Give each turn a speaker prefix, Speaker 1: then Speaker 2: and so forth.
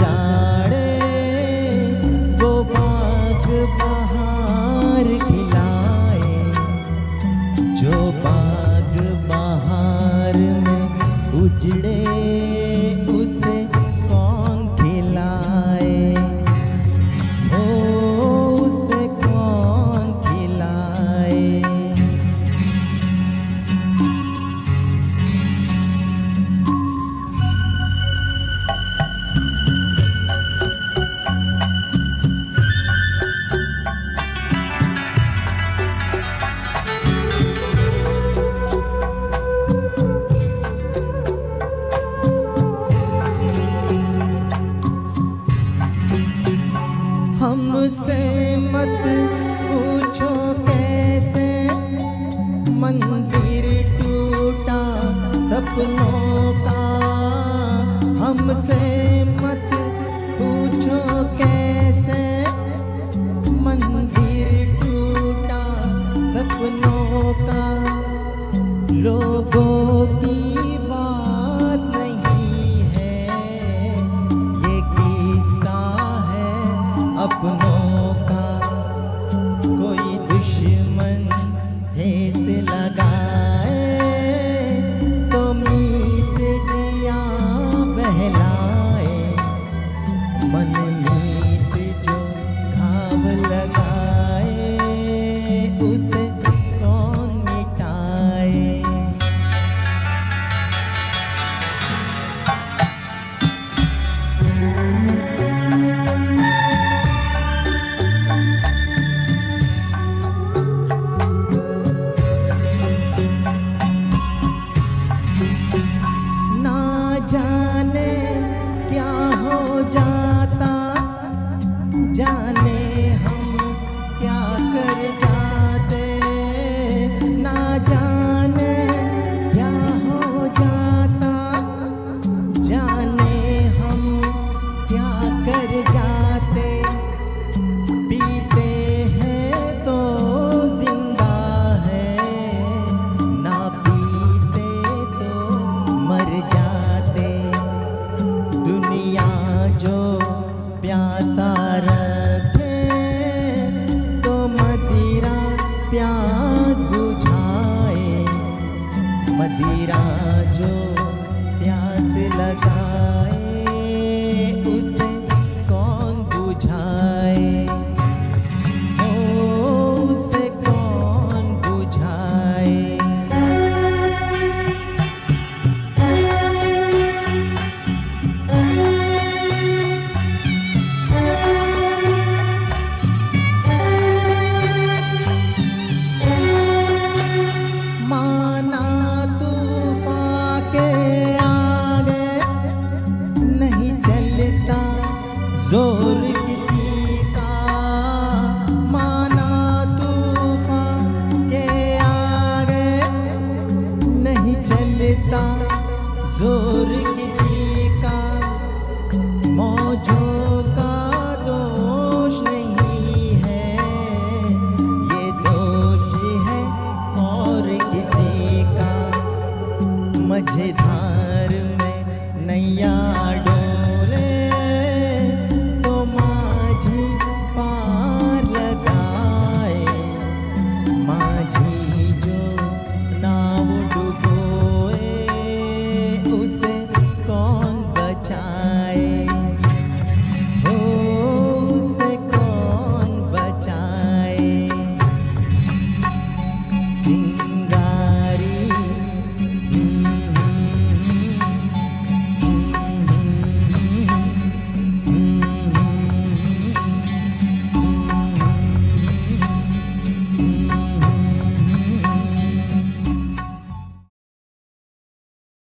Speaker 1: जा हमसे मत पूछो कैसे। मंदिर टूटा सपनों का। हमसे मत पूछो कैसे। मंदिर टूटा सपनों का। लोगों की बात नहीं है। ये किस्सा है अपनों जो प्यास लगा